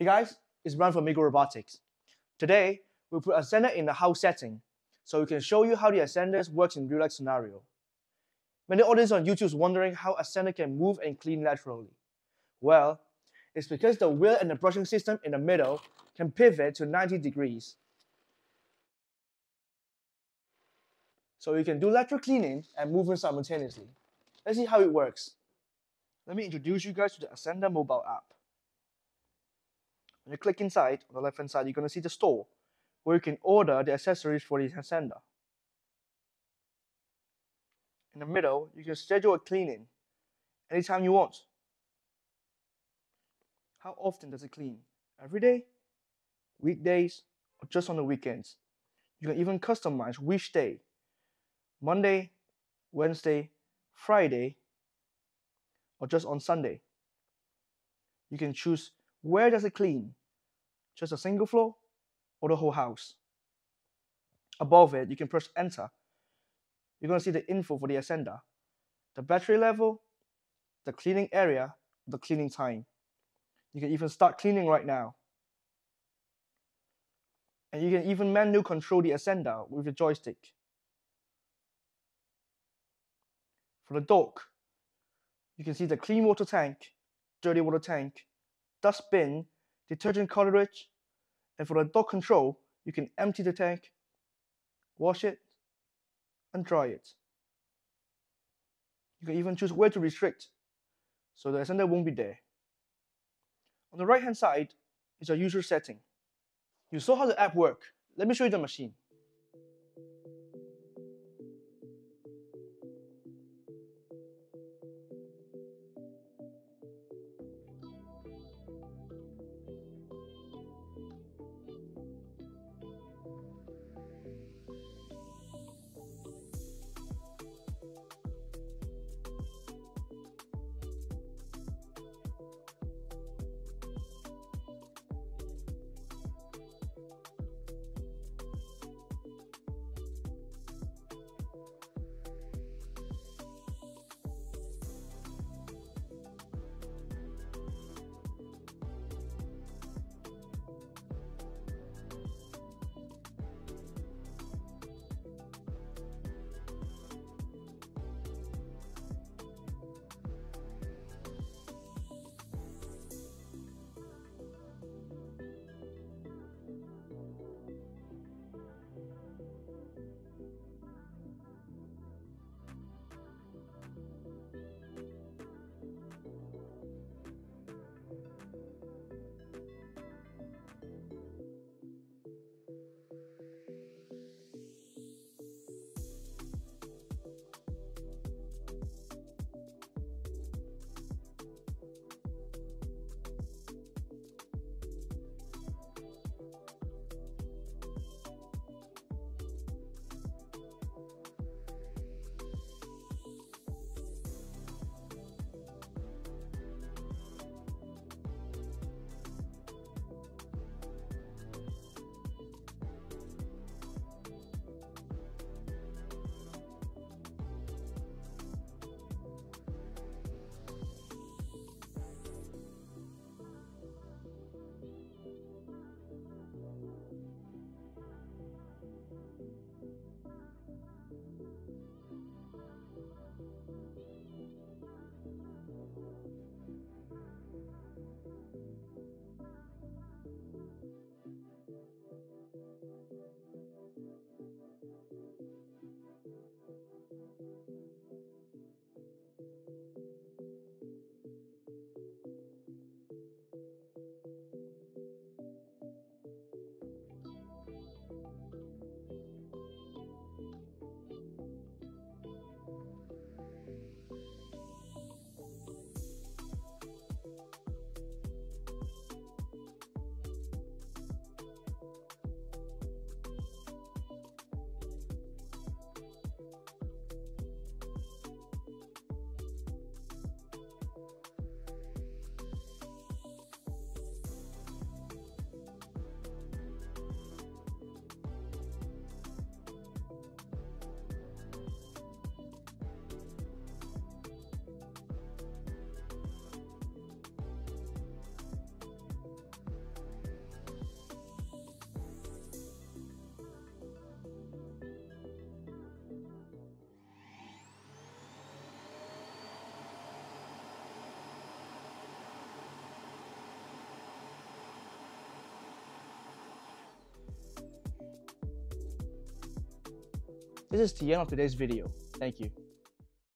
Hey guys, it's Brian from Migo Robotics. Today, we'll put Ascender in the house setting so we can show you how the Ascender works in real-life scenario. Many audience on YouTube is wondering how Ascender can move and clean laterally. Well, it's because the wheel and the brushing system in the middle can pivot to 90 degrees. So you can do lateral cleaning and movement simultaneously. Let's see how it works. Let me introduce you guys to the Ascender mobile app. When you click inside, on the left hand side, you're going to see the store where you can order the accessories for the Ascender. In the middle, you can schedule a cleaning anytime you want. How often does it clean? Every day? Weekdays? Or just on the weekends? You can even customize which day. Monday, Wednesday, Friday, or just on Sunday. You can choose where does it clean? Just a single floor or the whole house? Above it, you can press enter. You're going to see the info for the ascender, the battery level, the cleaning area, the cleaning time. You can even start cleaning right now. And you can even manually control the ascender with your joystick. For the dock, you can see the clean water tank, dirty water tank, dustbin, detergent cartridge, and for the dock control, you can empty the tank, wash it, and dry it. You can even choose where to restrict, so the ascender won't be there. On the right hand side is our user setting. You saw how the app work. Let me show you the machine. This is the end of today's video. Thank you.